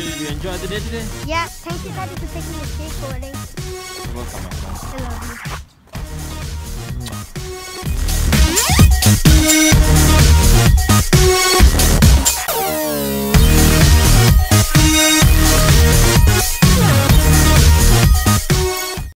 You the day today? Yeah, thank you, Daddy, for taking the skateboarding. You're welcome, my. Hello.